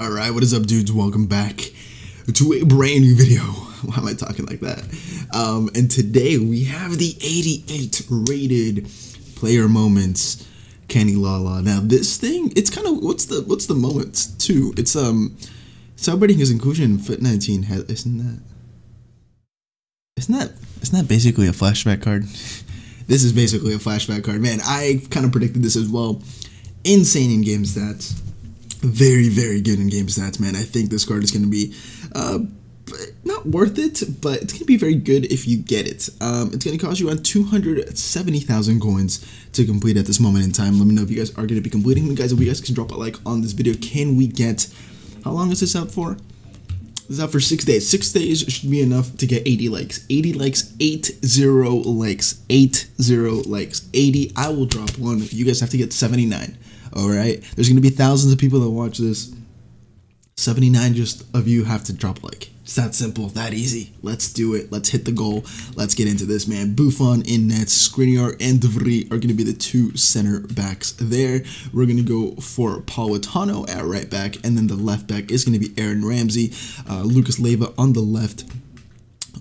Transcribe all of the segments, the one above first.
Alright, what is up dudes? Welcome back to a brand new video. Why am I talking like that? Um, and today we have the 88 rated player moments Kenny Lala. Now this thing, it's kind of what's the what's the moments too? It's um celebrating his inclusion in FIFA 19 has isn't that isn't that isn't that basically a flashback card? this is basically a flashback card. Man, I kind of predicted this as well. Insane in game stats very, very good in game stats, man. I think this card is going to be uh, not worth it, but it's going to be very good if you get it. Um, it's going to cost you around 270,000 coins to complete at this moment in time. Let me know if you guys are going to be completing. Guys, if you guys can drop a like on this video, can we get, how long is this out for? This out for six days. Six days should be enough to get 80 likes. 80 likes, 80 likes, 80 likes, 80. I will drop one. You guys have to get 79. All right. There's going to be thousands of people that watch this. 79 just of you have to drop like. It's that simple, that easy. Let's do it. Let's hit the goal. Let's get into this, man. Buffon in nets, Skriniar and De are going to be the two center backs there. We're going to go for Politano at right back, and then the left back is going to be Aaron Ramsey, uh, Lucas Leiva on the left,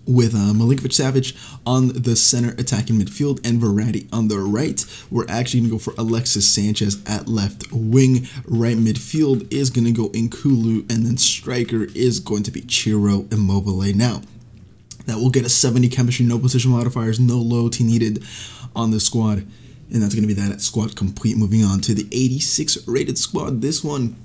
with uh, Milinkovic Savic on the center attacking midfield and Verratti on the right. We're actually going to go for Alexis Sanchez at left wing. Right midfield is going to go N'Koulou and then striker is going to be Ciro Immobile. Now, that will get a 70 chemistry, no position modifiers, no loyalty needed on the squad. And that's going to be that squad complete. Moving on to the 86 rated squad. This one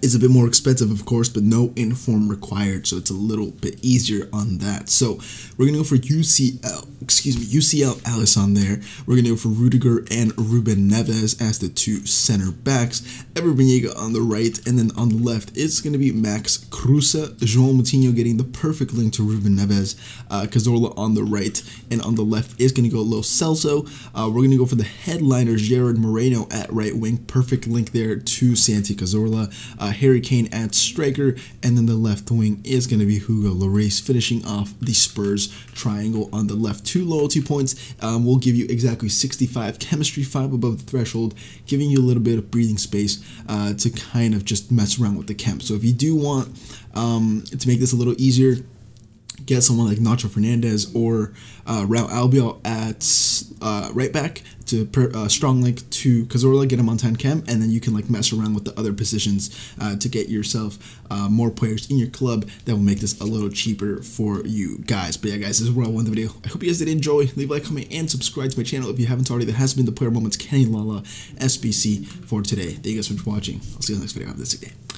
is a bit more expensive, of course, but no inform required, so it's a little bit easier on that. So we're gonna go for UCL, excuse me, UCL Alisson there. We're gonna go for Rudiger and Ruben Neves as the two center backs. Ever Banega on the right, and then on the left, it's gonna be Max Kruse, João Moutinho getting the perfect link to Ruben Neves, uh, Cazorla on the right, and on the left is gonna go Lo Celso. Uh, we're gonna go for the headliner Gerard Moreno at right wing, perfect link there to Santi Cazorla uh, Harry Kane at striker, and then the left wing is going to be Hugo Lloris finishing off the Spurs triangle on the left. Two loyalty points um, will give you exactly 65 chemistry, 5 above the threshold, giving you a little bit of breathing space uh, to kind of just mess around with the chem. So if you do want um, to make this a little easier, get someone like Nacho Fernandez or uh, Raul Albiol at uh, right back to per, uh, strong link to Cazorla, get him on 10 chem, and then you can like mess around with the other positions uh, to get yourself uh, more players in your club that will make this a little cheaper for you guys. But yeah, guys, this is where I want the video. I hope you guys did enjoy. Leave a like, comment, and subscribe to my channel if you haven't already. That has been the Player Moments Kenny Lala SBC for today. Thank you guys for watching. I'll see you in the next video. Have a good day.